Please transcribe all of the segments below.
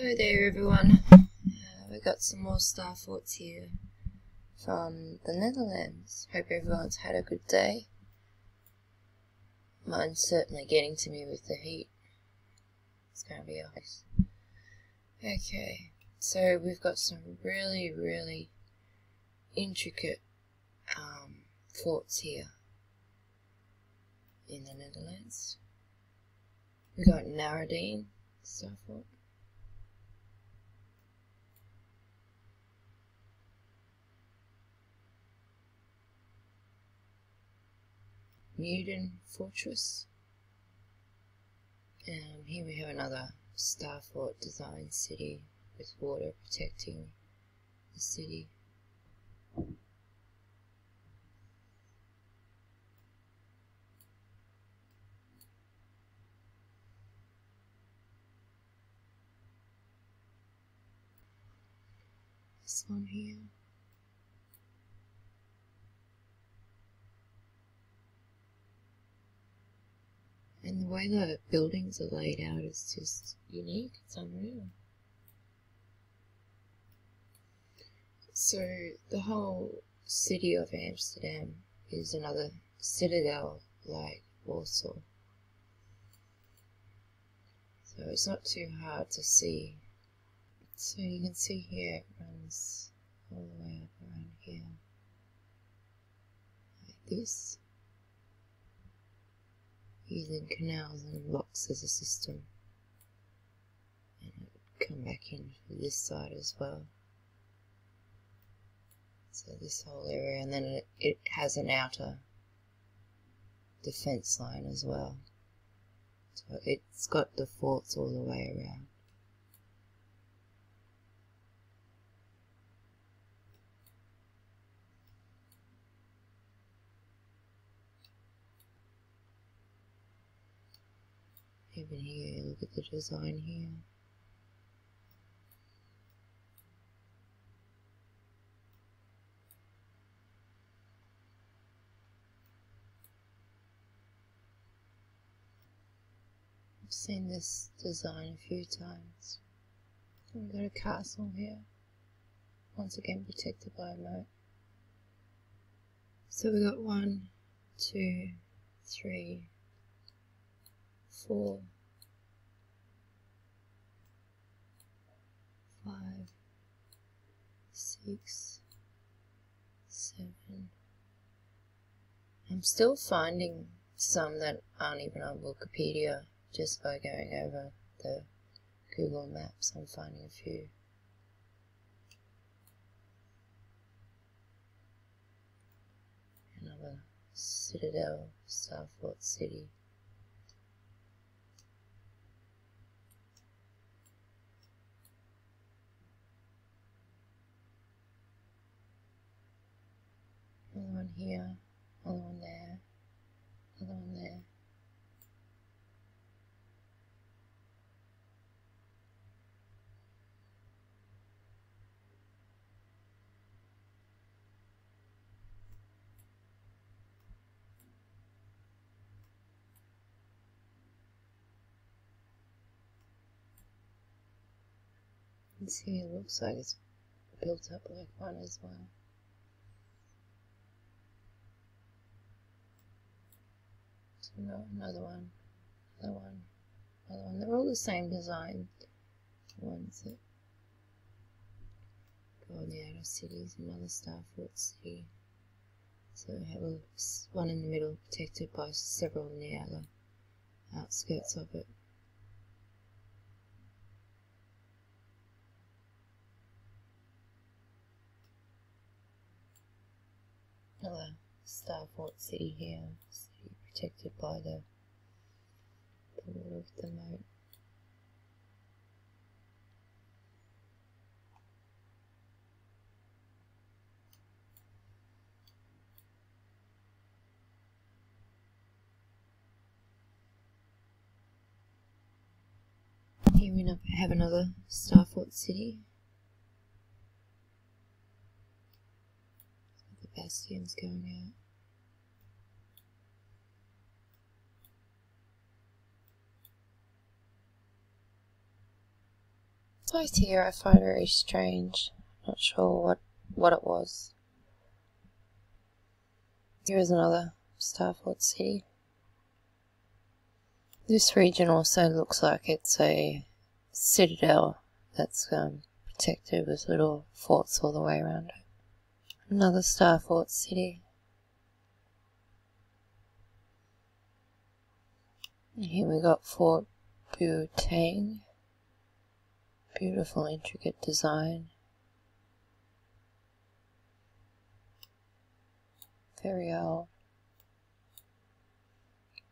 Hello there everyone. Uh, we got some more star forts here from the Netherlands. Hope everyone's had a good day. Mine's certainly getting to me with the heat. It's gonna be ice. Okay, so we've got some really, really intricate um, forts here in the Netherlands. We've got Naradine, Star Fort. Muiden Fortress. And here we have another Star Fort design city with water protecting the city. This one here. Way the buildings are laid out is just unique. It's unreal. So the whole city of Amsterdam is another citadel like Warsaw. So it's not too hard to see. So you can see here it runs all the way up around here. Like this using canals and locks as a system. And it would come back in for this side as well. So this whole area, and then it, it has an outer defense line as well. So it's got the forts all the way around. Even here, look at the design here. I've seen this design a few times. We've got a castle here, once again protected by a moat. So we've got one, two, three, four, five, six, seven. I'm still finding some that aren't even on Wikipedia just by going over the Google Maps. I'm finding a few. Another Citadel, Starfort City. Another one here, another one there, another one there. And see, it looks like it's built up like one as well. So no, another one, another one, another one. They're all the same design. Ones that go in the outer cities, another Starfort city. So we have a, one in the middle protected by several in the outer outskirts of it. Another Starfort city here, protected by the, water of the moat. Here we have another Starfort city. The bastions going out. Both here I find very strange. Not sure what, what it was. Here is another Starfort city. This region also looks like it's a citadel that's um, protected with little forts all the way around it. Another Starfort city. Here we got Fort Bourtange. Beautiful intricate design. Very old.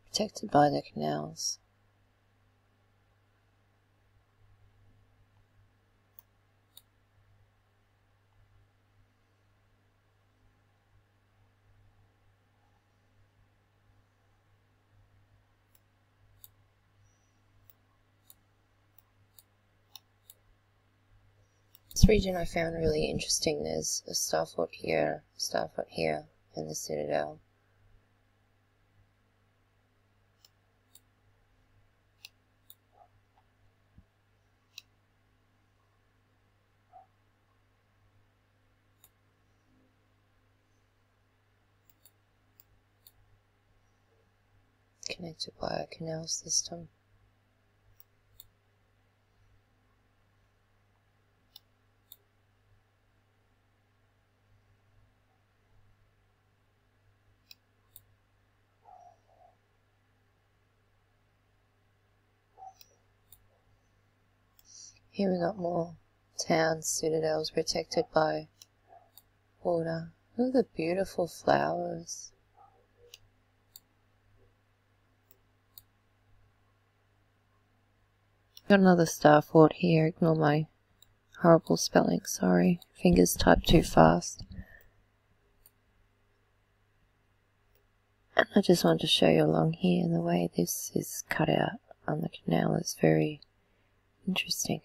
Protected by the canals. This region I found really interesting. There's a starfort here, a starfort here, and the citadel. Connected by a canal system. Here we got more towns, citadels protected by water. Look at the beautiful flowers. Got another star fort here. Ignore my horrible spelling, sorry. Fingers typed too fast. And I just want to show you along here the way this is cut out on the canal is very interesting.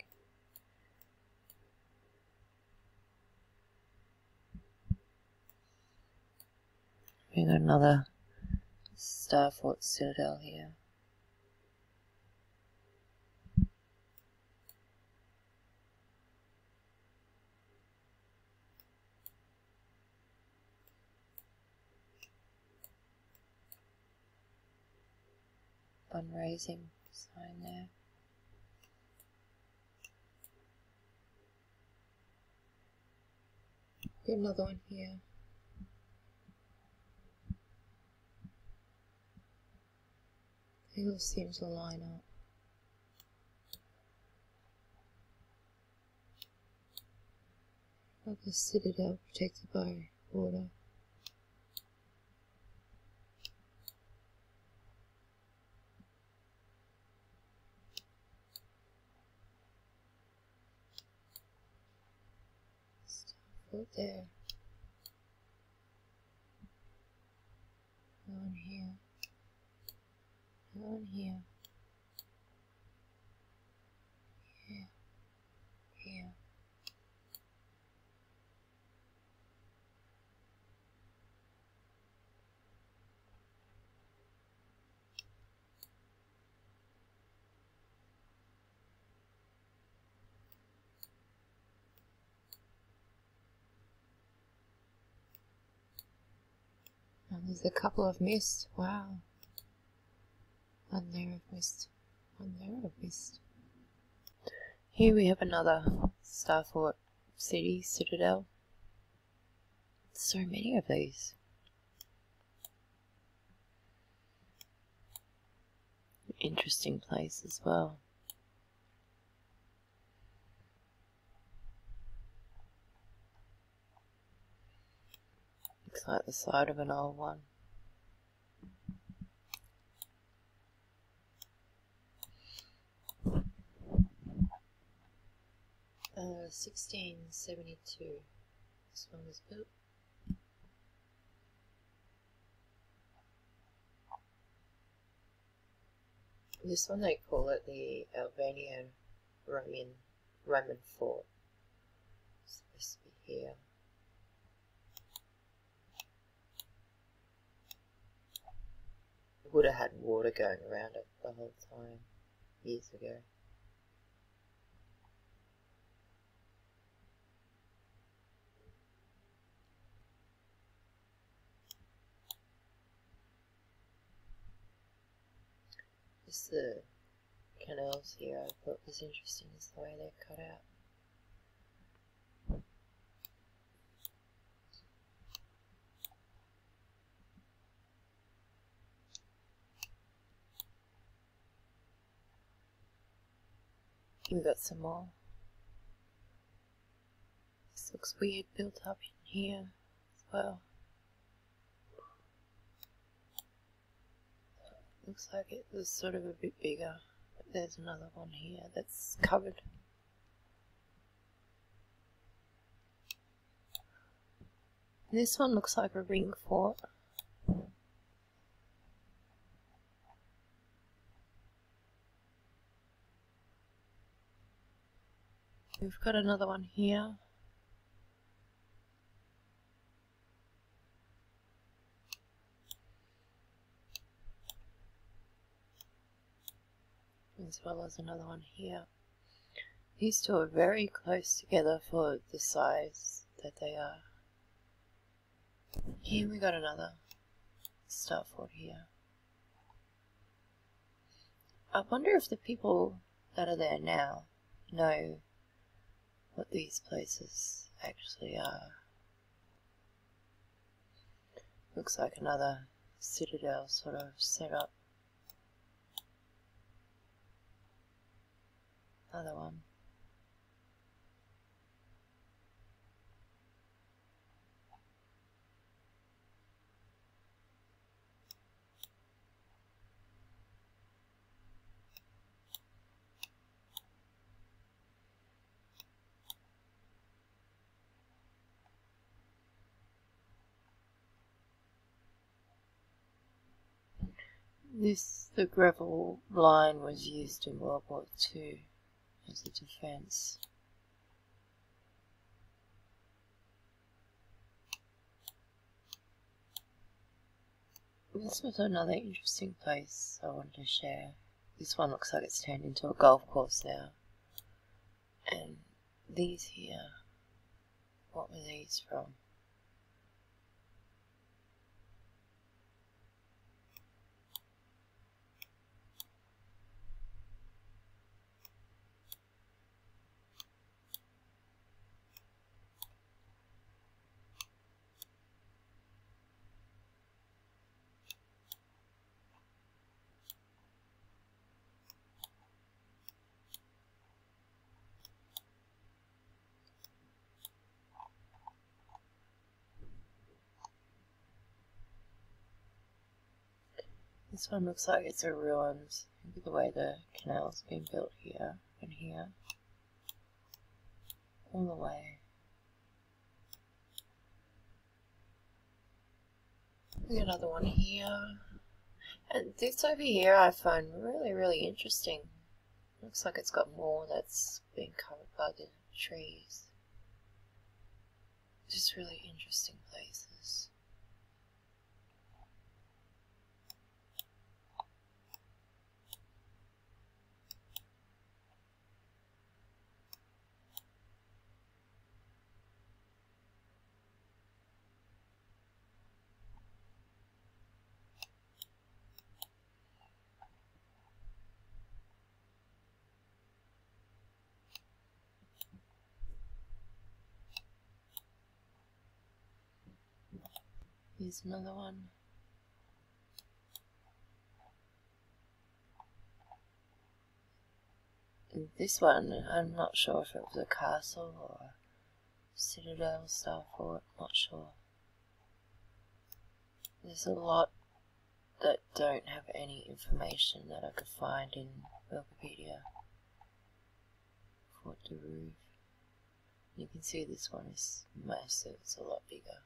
We got another Starfort Citadel here. Fundraising sign there. Get another one here. They all seem to line up. Like a citadel protected by water. Stuff there. One here on here, here, here. Oh, there's a couple of mist. Wow. One layer. Here we have another Starfort city, citadel. So many of these. Interesting place as well. Looks like the side of an old one. Uh, 1672. This one was built. This one they call it the Albanian Roman Roman fort. It's supposed to be here. It would have had water going around it the whole time years ago. Just the canals here I thought was interesting is the way they're cut out. We've got some more. This looks weird built up in here as well. Looks like it was sort of a bit bigger, but there's another one here that's covered. This one looks like a ring fort. We've got another one here. As well as another one here. These two are very close together for the size that they are. Here we got another star fort here. I wonder if the people that are there now know what these places actually are. Looks like another citadel sort of setup. Another one. This, the Grebbe line was used in World War II a defense. This was another interesting place I wanted to share. This one looks like it's turned into a golf course now. And these here, what were these from? This one looks like it's a ruins. At the way the canal's been built here and here. All the way. another one here. And this over here I find really, really interesting. Looks like it's got more that's been covered by the trees. Just really interesting places. Another one. this one, I'm not sure if it was a castle or citadel style fort, not sure. There's a lot that don't have any information that I could find in Wikipedia. Fort de Roof. You can see this one is massive, it's a lot bigger.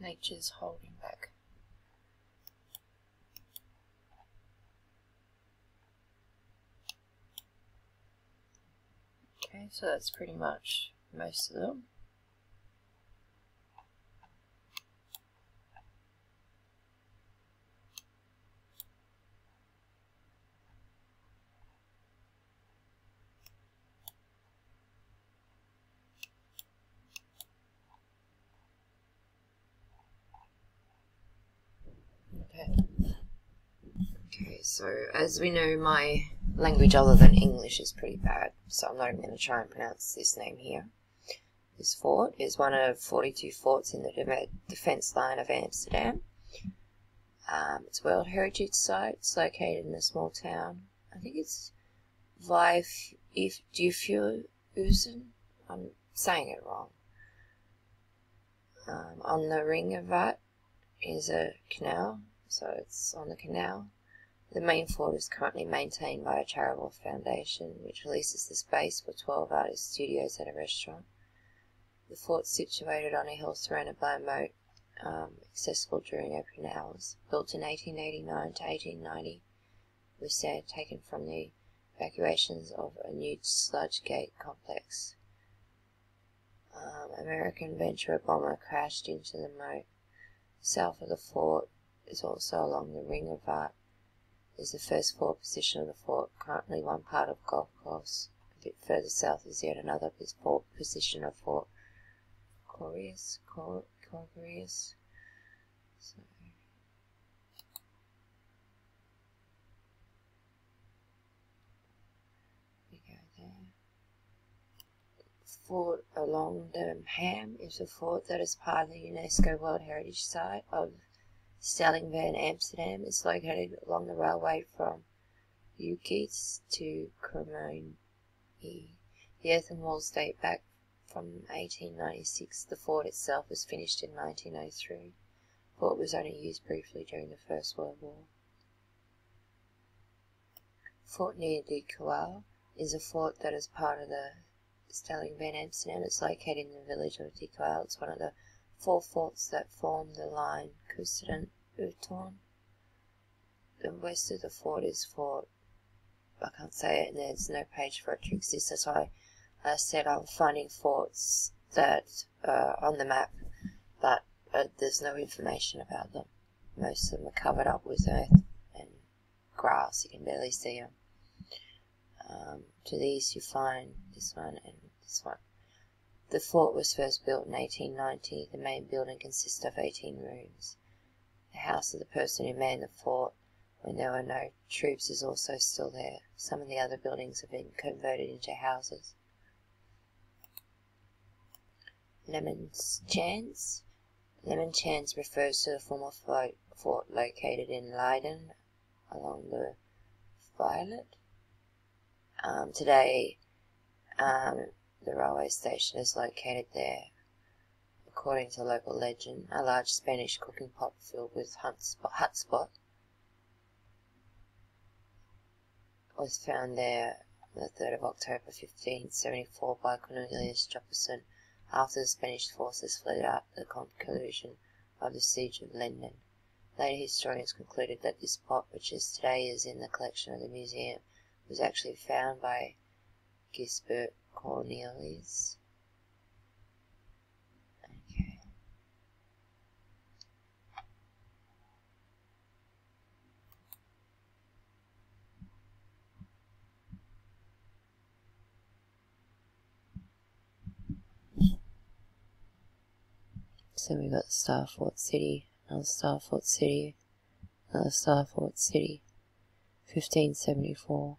Nature's holding back. Okay, so that's pretty much most of them. Okay. Okay, so as we know, my language other than English is pretty bad, so I'm not even going to try and pronounce this name here. This fort is one of 42 forts in the de defence line of Amsterdam. Um, it's a World Heritage Site. It's located in a small town. I think it's Vijf if Uzen. I'm saying it wrong. Um, on the Ring of Vaart is a canal, so it's on the canal. The main fort is currently maintained by a charitable foundation which leases the space for 12 artist studios and a restaurant. The fort's situated on a hill surrounded by a moat, um, accessible during open hours. Built in 1889 to 1890, with sand taken from the evacuations of a new sludge gate complex. Um, American Ventura bomber crashed into the moat. South of the fort is also along the Ring of Vaart is the first fort position of the fort, currently one part of golf course. A bit further south is yet another fort position of Fort Corius, Cor Corius. So, we go there. Fort along the Ham is a fort that is part of the UNESCO World Heritage Site of Stelling van, Amsterdam is located along the railway from Uitgeest to Krommenie. The earthen walls date back from 1896. The fort itself was finished in 1903. The fort was only used briefly during the First World War. Fort near de Kouwal is a fort that is part of the Stelling van Amsterdam. It's located in the village of de Kouwal. It's one of the four forts that form the line Kusteren Uton. The west of the fort is Fort. I can't say it, and there's no page for it to exist. That's why I said I'm finding forts that are on the map, but uh, there's no information about them. Most of them are covered up with earth and grass. You can barely see them. Um, to the east you find this one and this one. The fort was first built in 1890. The main building consists of 18 rooms. The house of the person who manned the fort when there were no troops is also still there. Some of the other buildings have been converted into houses. Lammenschans. Lammenschans refers to the former fort located in Leiden along the Violet. Um, today, um, the railway station is located there. According to local legend, a large Spanish cooking pot filled with hutspot was found there on the 3rd of October 1574 by Cornelius Jopson after the Spanish forces fled at the conclusion of the siege of Leyden. Later historians concluded that this pot, which is today is in the collection of the museum, was actually found by Gisbert Cornelius So we got Starfort City, another Starfort City, another Starfort City, 1574.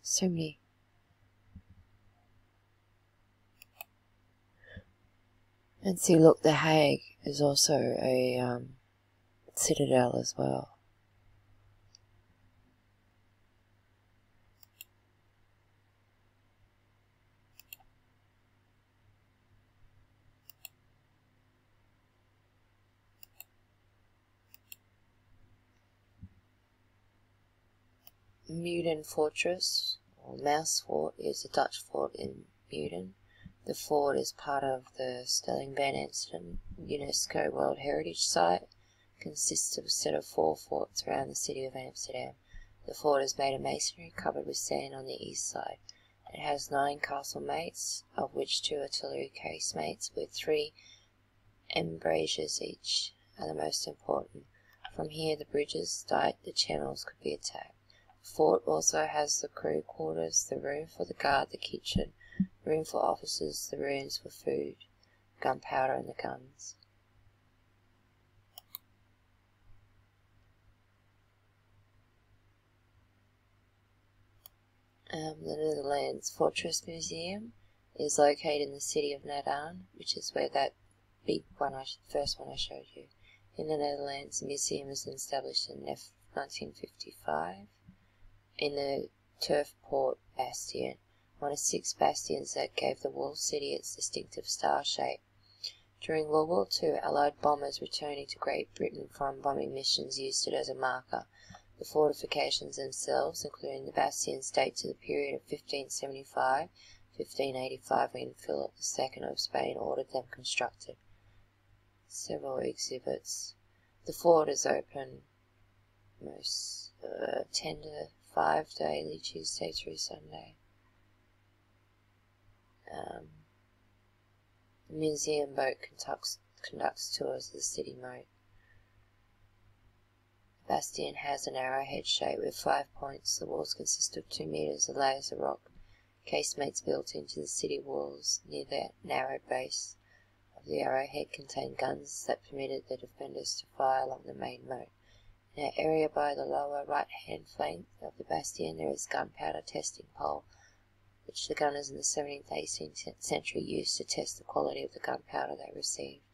So many. And see, look, The Hague is also a um, citadel as well. Muiden Fortress, or Mouse Fort, is a Dutch fort in Muiden. The fort is part of the Stelling van Amsterdam UNESCO World Heritage Site. Consists of a set of four forts around the city of Amsterdam. The fort is made of masonry covered with sand on the east side. It has nine casemates, of which two artillery casemates with three embrasures each are the most important. From here the bridges, dike, the channels could be attacked Fort also has the crew quarters, the room for the guard, the kitchen, room for officers, the rooms for food, gunpowder and the guns. Um, the Netherlands Fortress Museum is located in the city of Naarden, which is where that big one, I, first one I showed you. In the Netherlands, the museum was established in 1955 in the Turfpoort Bastion, one of six bastions that gave the walled city its distinctive star shape. During World War II, Allied bombers returning to Great Britain from bombing missions used it as a marker. The fortifications themselves, including the bastions, date to the period of 1575 1585 when Philip II of Spain ordered them constructed. Several exhibits. The fort is open most uh, 10 5 daily, Tuesday through Sunday. Um, the museum boat conducts, conducts tours of the city moat. The bastion has an arrowhead shape with five points. The walls consist of two meters of layers of rock, casemates built into the city walls near the narrow base of the arrowhead contain guns that permitted the defenders to fire along the main moat. In an area by the lower right-hand flank of the bastion there is a gunpowder testing pole which the gunners in the 17th 18th century used to test the quality of the gunpowder they received.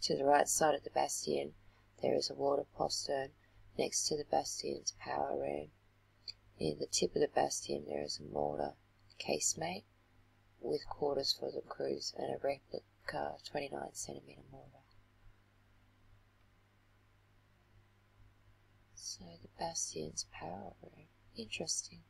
To the right side of the bastion there is a water postern next to the bastion's power room. Near the tip of the bastion there is a mortar casemate with quarters for the crews and a replica 29 centimeter mortar. So the bastion's power. Interesting.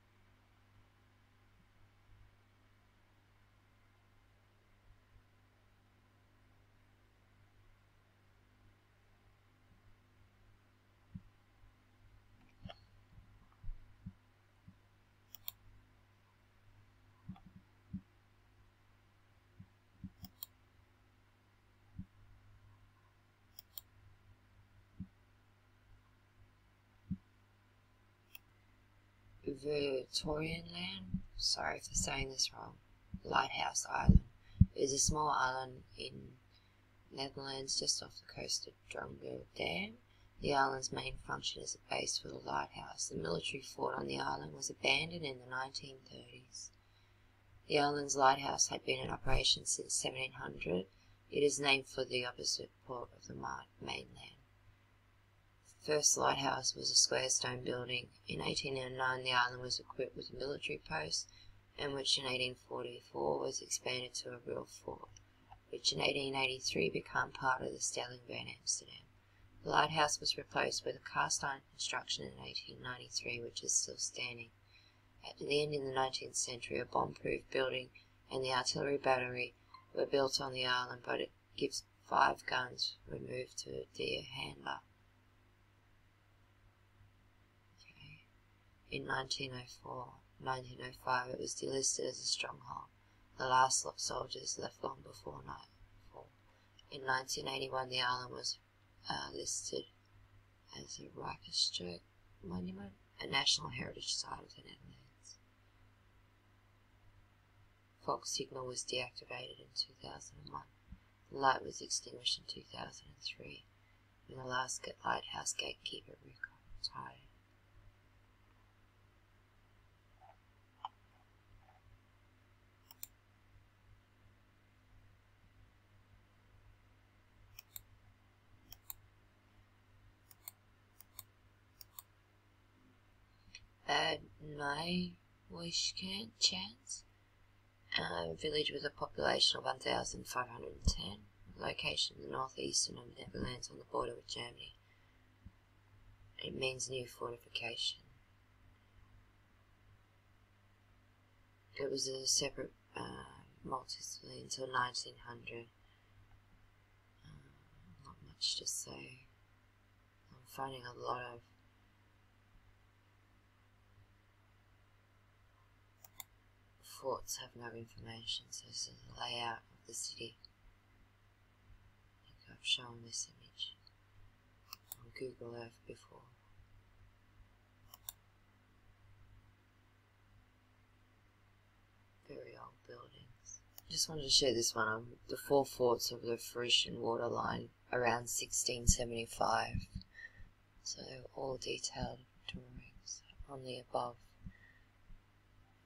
Victorian land, sorry for saying this wrong, Lighthouse Island, is a small island in Netherlands just off the coast of Drongo Dam. The island's main function is a base for the lighthouse. The military fort on the island was abandoned in the 1930s. The island's lighthouse had been in operation since 1700. It is named for the opposite port of the mainland first lighthouse was a square stone building. In 1809 the island was equipped with a military post, and which in 1844 was expanded to a real fort, which in 1883 became part of the Stelling van Amsterdam. The lighthouse was replaced with a cast iron construction in 1893, which is still standing. At the end of the 19th century, a bomb-proof building and the artillery battery were built on the island, but it gives five guns were moved to Deer Handler. In 1904 1905 it was delisted as a stronghold. The last soldiers left long before nightfall. In 1981 the island was uh, listed as a Rijksstruik monument, a national heritage site of the Netherlands. Fox signal was deactivated in 2001. The light was extinguished in 2003 when the last lighthouse gatekeeper retired. At Nijhuiskamp chance, a village with a population of 1,510, location in the northeastern of the Netherlands on the border with Germany. It means new fortification. It was a separate uh, until 1900. Uh, not much to say. I'm finding a lot of forts have no information, so is the layout of the city. I think I've shown this image on Google Earth before. Very old buildings. I Just wanted to share this one on the four forts of the Frisian waterline around 1675. So all detailed drawings on the above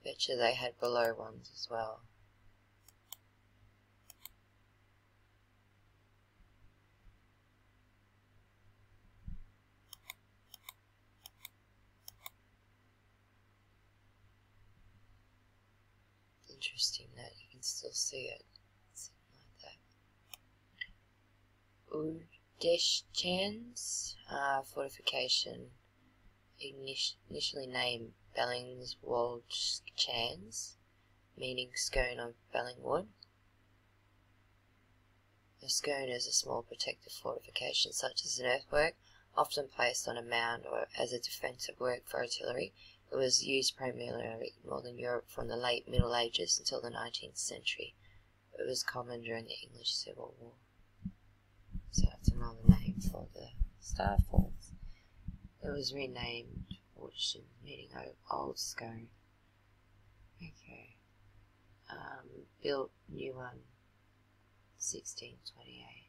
betcha they had below ones as well. Interesting that you can still see it. Something like that. Oudeschans uh, fortification initially named Bellingswoldschans, meaning scone of Bellingwood. A scone is a small protective fortification such as an earthwork, often placed on a mound or as a defensive work for artillery. It was used primarily in northern Europe from the late Middle Ages until the 19th century. It was common during the English Civil War. So that's another name for the star forts. It was renamed Meaning old scone. Okay. Um, built new one, 1628.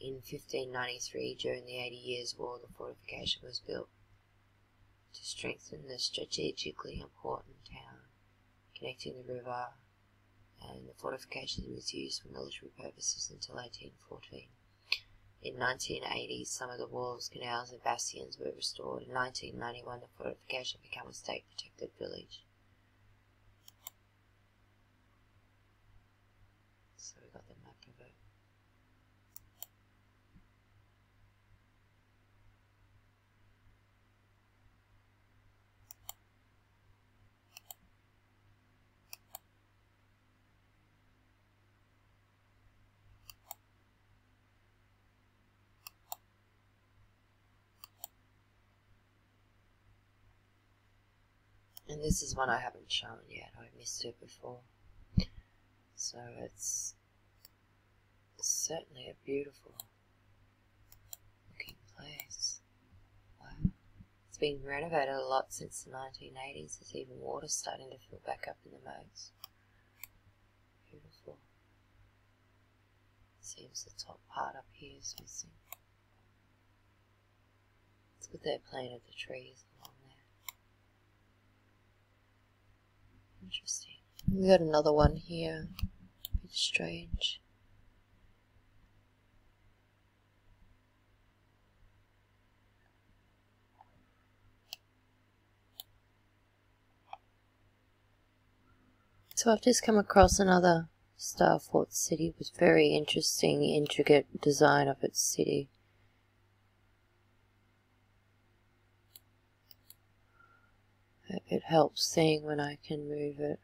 In 1593, during the Eighty Years' War, the fortification was built to strengthen the strategically important town connecting the river, and the fortification was used for military purposes until 1814. In 1980, some of the walls, canals, and bastions were restored. In 1991, the fortification became a state-protected village. So we got the map of it. And this is one I haven't shown yet, I missed it before. So it's certainly a beautiful looking place. Wow. It's been renovated a lot since the 1980s. There's even water starting to fill back up in the moats. Beautiful. Seems the top part up here is missing. It's good they planted the trees Interesting. We got another one here. A bit strange. So I've just come across another Star Fort city with very interesting, intricate design of its city. It helps seeing when I can move it.